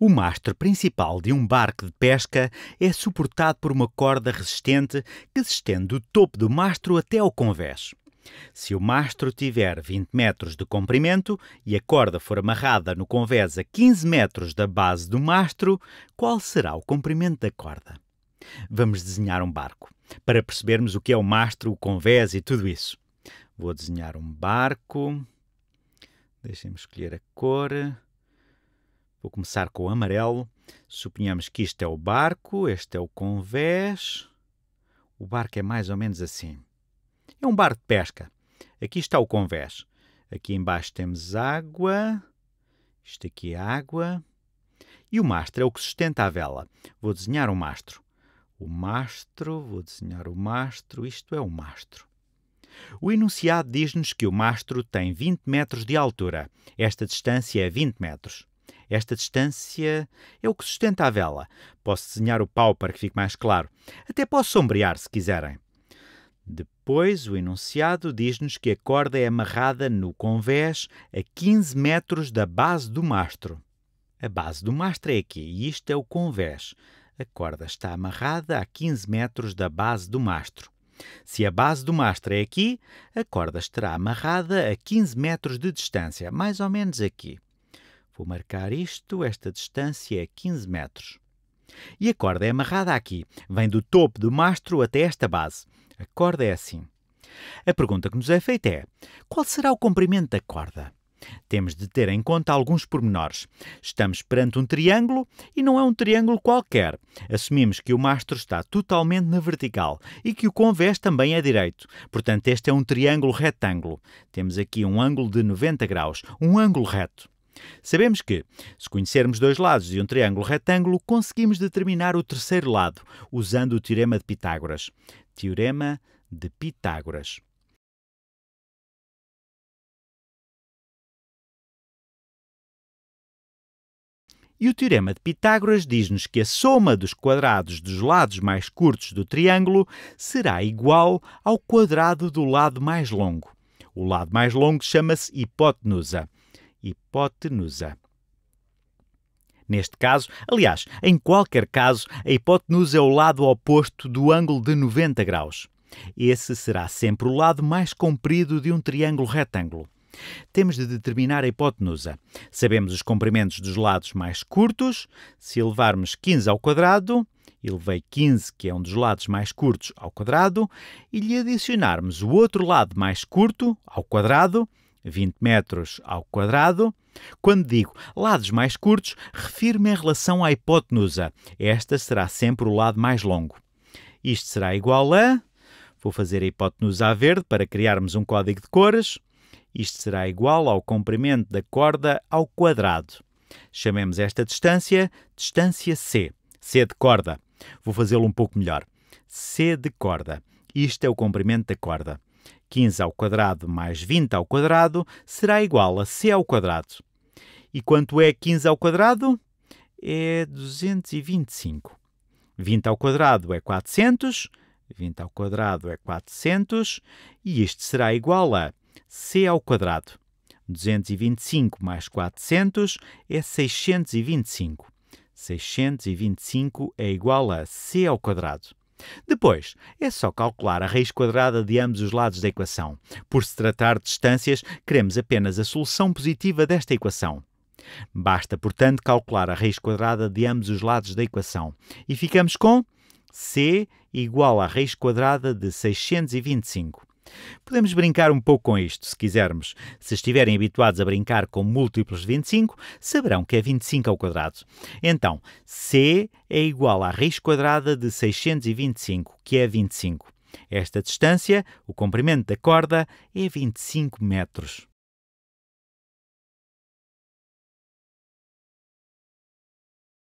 O mastro principal de um barco de pesca é suportado por uma corda resistente que se estende do topo do mastro até ao convés. Se o mastro tiver 20 metros de comprimento e a corda for amarrada no convés a 15 metros da base do mastro, qual será o comprimento da corda? Vamos desenhar um barco para percebermos o que é o mastro, o convés e tudo isso. Vou desenhar um barco. Deixem-me escolher a cor. Vou começar com o amarelo. Suponhamos que isto é o barco, este é o convés. O barco é mais ou menos assim. É um barco de pesca. Aqui está o convés. Aqui embaixo temos água. Isto aqui é água. E o mastro é o que sustenta a vela. Vou desenhar um mastro. O mastro, vou desenhar o mastro. Isto é o mastro. O enunciado diz-nos que o mastro tem 20 metros de altura. Esta distância é 20 metros. Esta distância é o que sustenta a vela. Posso desenhar o pau para que fique mais claro. Até posso sombrear, se quiserem. Depois, o enunciado diz-nos que a corda é amarrada no convés a 15 metros da base do mastro. A base do mastro é aqui e isto é o convés. A corda está amarrada a 15 metros da base do mastro. Se a base do mastro é aqui, a corda estará amarrada a 15 metros de distância, mais ou menos aqui. Vou marcar isto, esta distância é 15 metros. E a corda é amarrada aqui, vem do topo do mastro até esta base. A corda é assim. A pergunta que nos é feita é: qual será o comprimento da corda? Temos de ter em conta alguns pormenores. Estamos perante um triângulo e não é um triângulo qualquer. Assumimos que o mastro está totalmente na vertical e que o convés também é direito. Portanto, este é um triângulo retângulo. Temos aqui um ângulo de 90 graus, um ângulo reto. Sabemos que, se conhecermos dois lados de um triângulo retângulo, conseguimos determinar o terceiro lado, usando o Teorema de Pitágoras. Teorema de Pitágoras. E o Teorema de Pitágoras diz-nos que a soma dos quadrados dos lados mais curtos do triângulo será igual ao quadrado do lado mais longo. O lado mais longo chama-se hipotenusa hipotenusa. Neste caso, aliás, em qualquer caso, a hipotenusa é o lado oposto do ângulo de 90 graus. Esse será sempre o lado mais comprido de um triângulo retângulo. Temos de determinar a hipotenusa. Sabemos os comprimentos dos lados mais curtos. Se elevarmos 15 ao quadrado, elevei 15, que é um dos lados mais curtos, ao quadrado, e lhe adicionarmos o outro lado mais curto, ao quadrado, 20 metros ao quadrado. Quando digo lados mais curtos, refiro-me em relação à hipotenusa. Esta será sempre o lado mais longo. Isto será igual a. Vou fazer a hipotenusa a verde para criarmos um código de cores. Isto será igual ao comprimento da corda ao quadrado. Chamemos esta distância distância C. C de corda. Vou fazê-lo um pouco melhor. C de corda. Isto é o comprimento da corda. 15 ao quadrado mais 20 ao quadrado será igual a c ao quadrado. E quanto é 15 ao quadrado? É 225. 20 ao quadrado é 400, 20 ao quadrado é 400, e isto será igual a c ao quadrado. 225 mais 400 é 625. 625 é igual a c ao quadrado. Depois, é só calcular a raiz quadrada de ambos os lados da equação. Por se tratar de distâncias, queremos apenas a solução positiva desta equação. Basta, portanto, calcular a raiz quadrada de ambos os lados da equação. E ficamos com c igual à raiz quadrada de 625. Podemos brincar um pouco com isto, se quisermos. Se estiverem habituados a brincar com múltiplos de 25, saberão que é 25 ao quadrado. Então, c é igual à raiz quadrada de 625, que é 25. Esta distância, o comprimento da corda, é 25 metros.